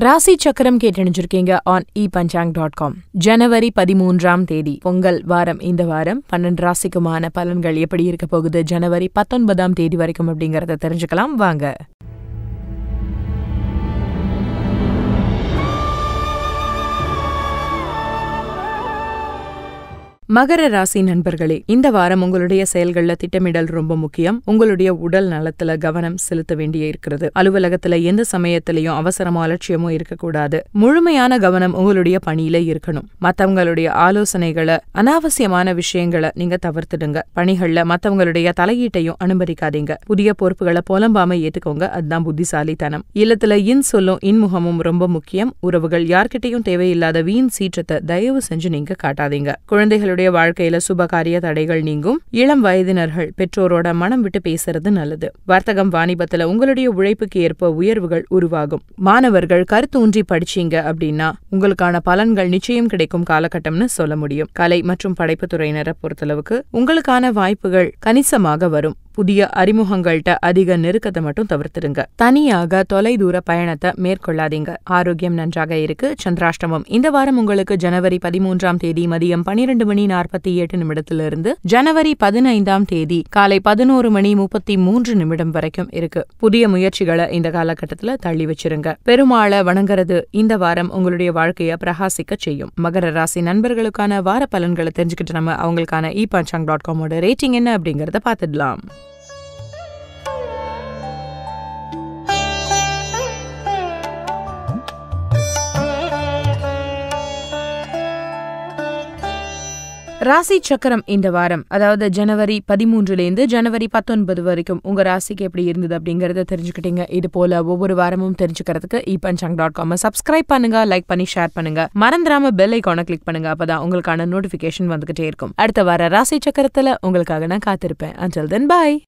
ராசி சக்கரம் கேட்டணிஞ்சிருக்கீங்க on e Panchang dot com ஜனவரி பதிமூன்றாம் தேதி பொங்கல் வாரம் இந்த வாரம் பன்னெண்டு ராசிக்குமான பலன்கள் எப்படி இருக்க போகுது? ஜனவரி பத்தொன்பதாம் தேதி வரைக்கும் அப்படிங்கறத தெரிஞ்சுக்கலாம். வாங்க. மகர ராசி நண்பர்களே இந்த வாரம் உங்களுடைய செயல்கள்ல திட்டமிடல் ரொம்ப முக்கியம். உங்களுடைய உடல் நலத்துல கவனம் செலுத்த வேண்டிய இருக்கிறது. அலுவலகத்துல எந்த சமயத்திலையும் அவசரமோ அலட்சியமோ இருக்கக்கூடாது. முழுமையான கவனம் உங்களுடைய பணியில இருக்கணும். மத்தவங்களுடைய ஆலோசனைகளை அனாவசியமான விஷயங்களை நீங்க தவிர்த்துடுங்க. பணிகள்ல மத்தவங்களுடைய தலையீட்டையும் அனுமதிக்காதீங்க. புதிய பொறுப்புகளை புலம்பாம ஏத்துக்கோங்க. அதுதான் புத்திசாலித்தனம். இல்லத்துல இன் சொல்லும் இன்முகமும் ரொம்ப முக்கியம். உறவுகள் யார்கிட்டயும் தேவையில்லாத வீண் சீற்றத்தை தயவு செஞ்சு நீங்க காட்டாதீங்க. குழந்தைகளுடைய உங்களுடைய வாழ்க்கையில சுபகாரிய தடைகள் நீங்கும். இளம் வயதினர்கள் பெற்றோரோட மனம் விட்டு பேசுறது நல்லது. வர்த்தகம் வாணிபத்துல உங்களுடைய உழைப்புக்கு ஏற்ப உயர்வுகள் உருவாகும். மாணவர்கள் கருத்தூன்றி படிச்சீங்க அப்படின்னா உங்களுக்கான பலன்கள் நிச்சயம் கிடைக்கும் காலகட்டம்னு சொல்ல முடியும். கலை மற்றும் படைப்பு துறையினரை பொறுத்தளவுக்கு உங்களுக்கான வாய்ப்புகள் கணிசமாக வரும். புதிய அறிமுகங்கள்கிட்ட அதிக நெருக்கத்தை மட்டும் தவிர்த்துடுங்க. தனியாக தொலைதூர பயணத்தை மேற்கொள்ளாதீங்க. ஆரோக்கியம் நன்றாக இருக்கு. சந்திராஷ்டமம். இந்த வாரம் உங்களுக்கு ஜனவரி பதிமூன்றாம் தேதி மதியம் பனிரெண்டு மணி நாற்பத்தி எட்டு நிமிடத்திலிருந்து ஜனவரி பதினைந்தாம் தேதி காலை பதினோரு மணி முப்பத்தி மூன்று நிமிடம் வரைக்கும் இருக்கு. புதிய முயற்சிகளை இந்த காலகட்டத்துல தள்ளி வச்சிருங்க. பெருமாளை வணங்குறது இந்த வாரம் உங்களுடைய வாழ்க்கைய பிரகாசிக்க செய்யும். மகர ராசி நண்பர்களுக்கான வார பலன்களை தெரிஞ்சுக்கிட்டு நம்ம அவங்களுக்கான இ பஞ்சாங் டாட் காமோட ரேட்டிங் என்ன அப்படிங்கறத பார்த்துடலாம். ராசி சக்கரம் இந்த வாரம் அதாவது ஜனவரி பதிமூன்றுலேருந்து ஜனவரி பத்தொன்பது வரைக்கும் உங்க ராசிக்கு எப்படி இருந்தது அப்படிங்கறத தெரிஞ்சுக்கிட்டீங்க. இது போல ஒவ்வொரு வாரமும் தெரிஞ்சுக்கிறதுக்கு e Panchang dot com subscribe பண்ணுங்க லைக் பண்ணி ஷேர் பண்ணுங்க. மறந்துடாம பெல் ஐக்கான கிளிக் பண்ணுங்க அப்பதான் உங்களுக்கான நோட்டிபிகேஷன் வந்துகிட்டே இருக்கும். அடுத்த வார ராசி சக்கரத்துல உங்களுக்காக நான் காத்திருப்பேன். அஞ்சல் தென் பாய்